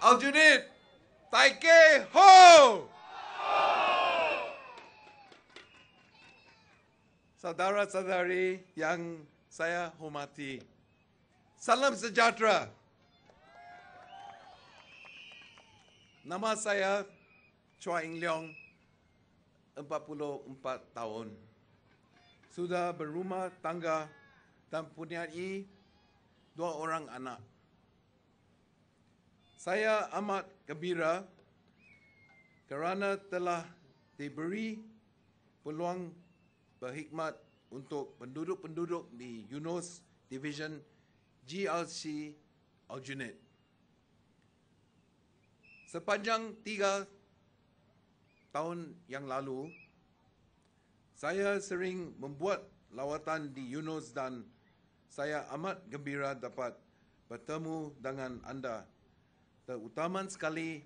Aljunied, Taike Ho! Saudara-saudari yang saya hormati, salam sejahtera. Nama saya Chua Ing Leong, 44 tahun. Sudah berumah tangga dan punyai dua orang anak. Saya amat gembira kerana telah diberi peluang berkhidmat untuk penduduk-penduduk di Yunus Division GLC Aljunied. Sepanjang tiga tahun yang lalu, saya sering membuat lawatan di Yunus dan saya amat gembira dapat bertemu dengan anda. Terutama sekali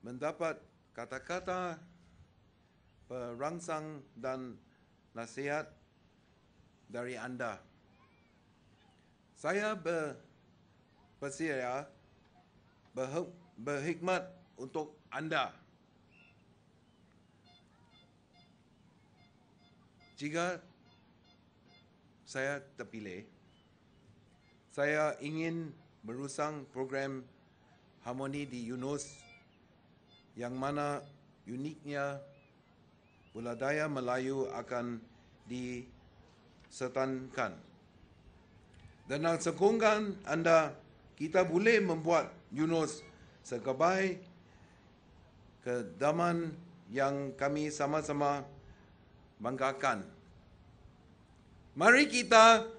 mendapat kata-kata perangsang dan nasihat dari anda. Saya ber, bersedia ber, berhikmat untuk anda. Jika saya terpilih, saya ingin merusang program harmoni di Yunus yang mana uniknya budaya Melayu akan disertakan. Dengan sokongan anda, kita boleh membuat Yunus sebagai kedaman yang kami sama-sama banggakan. Mari kita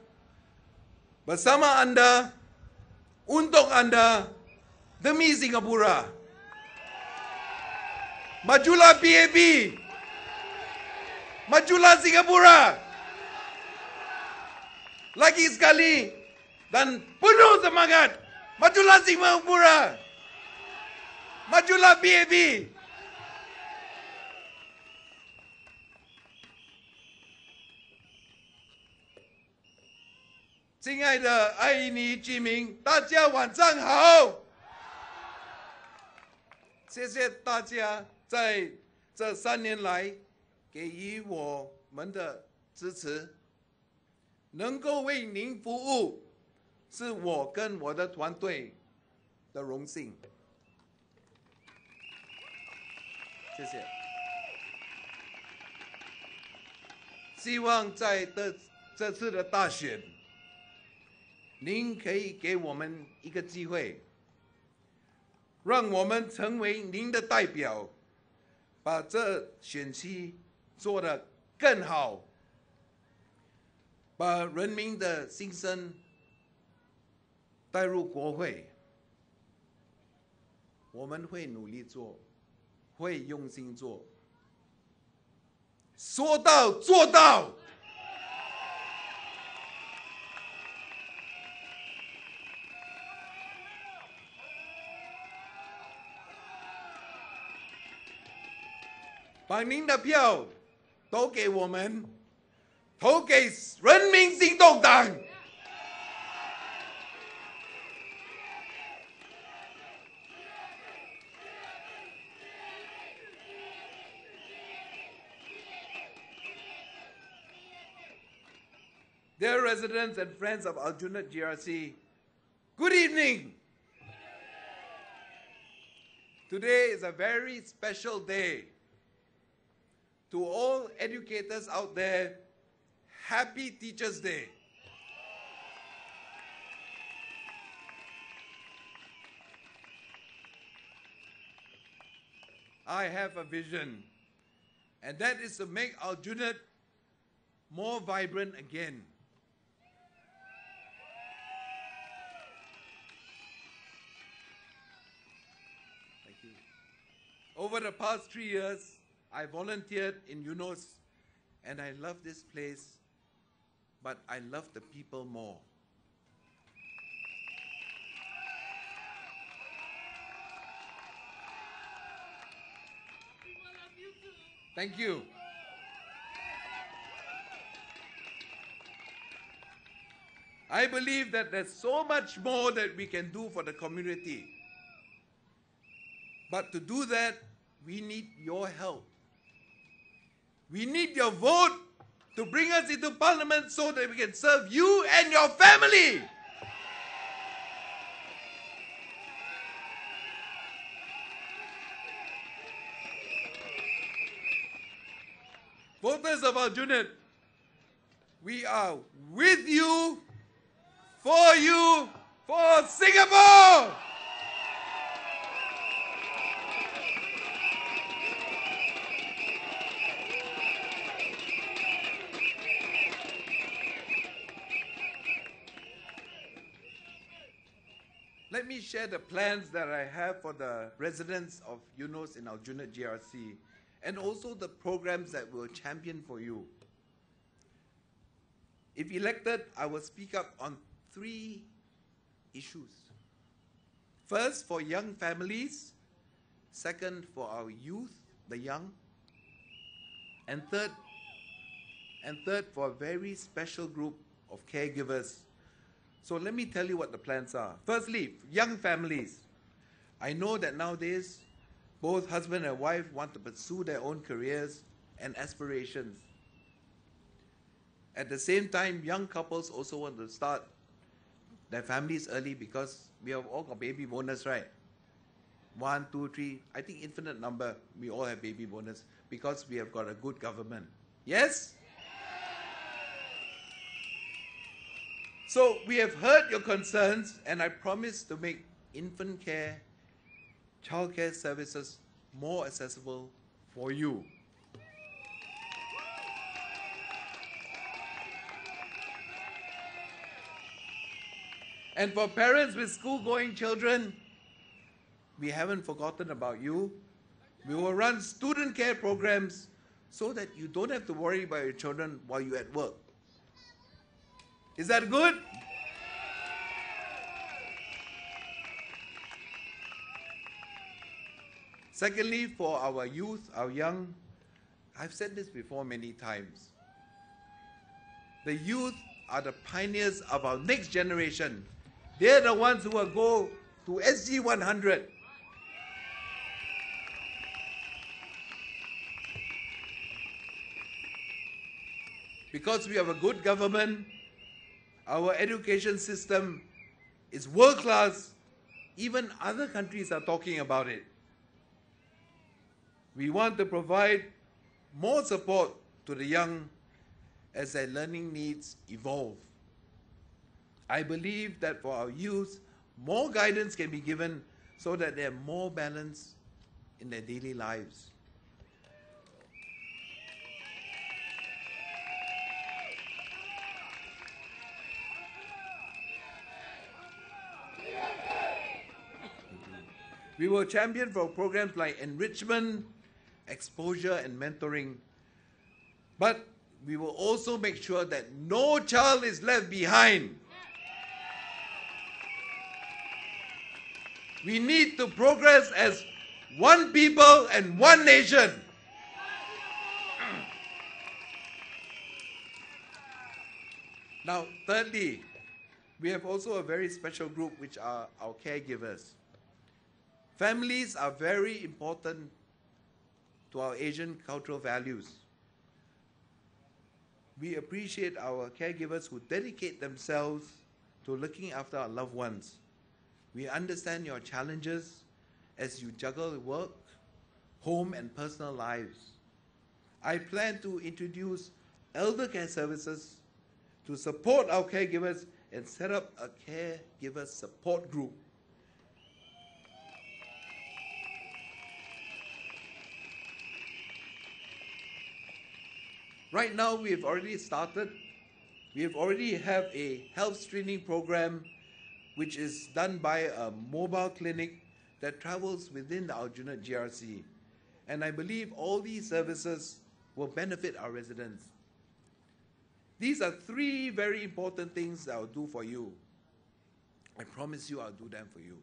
bersama anda, untuk anda, demi Singapura. Majulah PAB! Majulah Singapura! Lagi sekali dan penuh semangat. Majulah Singapura! Majulah PAB! 亲爱的爱尼居民，大家晚上好！谢谢大家在这三年来给予我们的支持，能够为您服务，是我跟我的团队的荣幸。谢谢。希望在这这次的大选。您可以给我们一个机会，让我们成为您的代表，把这选期做得更好，把人民的心声带入国会。我们会努力做，会用心做，说到做到。把您的票投给我们，投给人民行动党。Dear residents and friends of Aljuna GRC, good evening. Today is a very special day to all educators out there, happy Teachers' Day. I have a vision, and that is to make our unit more vibrant again. Thank you. Over the past three years, I volunteered in Eunos and I love this place, but I love the people more. Thank you. I believe that there's so much more that we can do for the community. But to do that, we need your help. We need your vote to bring us into parliament so that we can serve you and your family. Voters of Aljunied, we are with you, for you, for Singapore! Me share the plans that I have for the residents of Eunos in Aljunied GRC and also the programs that we'll champion for you. If elected, I will speak up on three issues. First, for young families. Second, for our youth, the young. And third, and third, for a very special group of caregivers. So let me tell you what the plans are. Firstly, young families. I know that nowadays both husband and wife want to pursue their own careers and aspirations. At the same time, young couples also want to start their families early because we have all got baby bonus, right? One, two, three, I think infinite number, we all have baby bonus because we have got a good government. Yes? So we have heard your concerns and I promise to make infant care, childcare services more accessible for you. And for parents with school going children, we haven't forgotten about you. We will run student care programs so that you don't have to worry about your children while you're at work. Is that good? Secondly, for our youth, our young, I've said this before many times. The youth are the pioneers of our next generation. They're the ones who will go to SG 100. Because we have a good government, our education system is world class. Even other countries are talking about it. We want to provide more support to the young as their learning needs evolve. I believe that for our youth, more guidance can be given so that they're more balance in their daily lives. We will champion for programs like enrichment, exposure, and mentoring. But we will also make sure that no child is left behind. We need to progress as one people and one nation. Now, thirdly, we have also a very special group which are our caregivers. Families are very important to our Asian cultural values. We appreciate our caregivers who dedicate themselves to looking after our loved ones. We understand your challenges as you juggle work, home, and personal lives. I plan to introduce elder care services to support our caregivers and set up a caregiver support group. Right now, we have already started. We have already have a health screening program, which is done by a mobile clinic that travels within the Aljunied GRC. And I believe all these services will benefit our residents. These are three very important things that I'll do for you. I promise you I'll do them for you.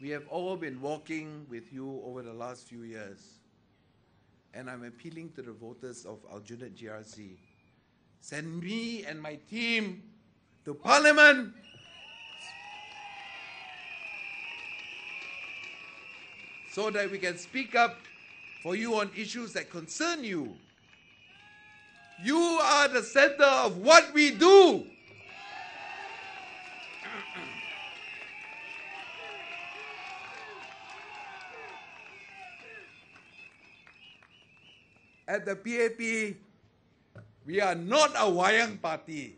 We have all been walking with you over the last few years. And I'm appealing to the voters of Aljunied GRC. Send me and my team to Parliament so that we can speak up for you on issues that concern you. You are the center of what we do. At the PAP, we are not a wayang party.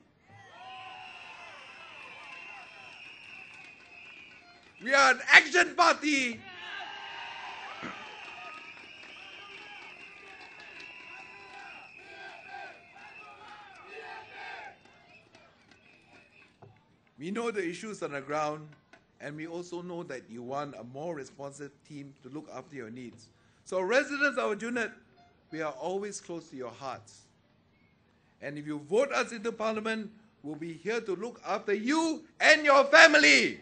We are an action party. We know the issues on the ground, and we also know that you want a more responsive team to look after your needs. So, residents of Aljunied, we are always close to your hearts. And if you vote us into parliament, we'll be here to look after you and your family.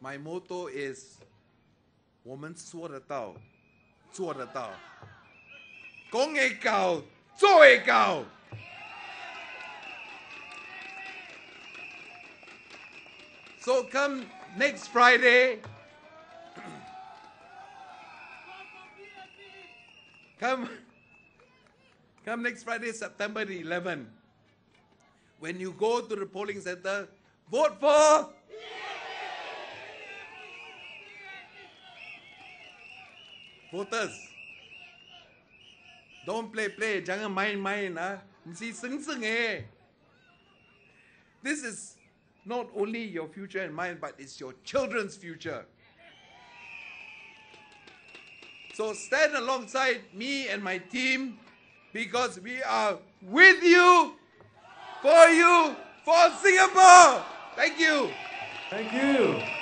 My motto is 我们说得到，做得到，讲会到，做会到。So come next Friday. come, come next Friday, September the 11th. When you go to the polling center, vote for. Voters. Don't play play, jangan main-main ah. Mesti seng-seng eh. This is not only your future and mine, but it's your children's future. So stand alongside me and my team because we are with you, for you, for Singapore. Thank you. Thank you.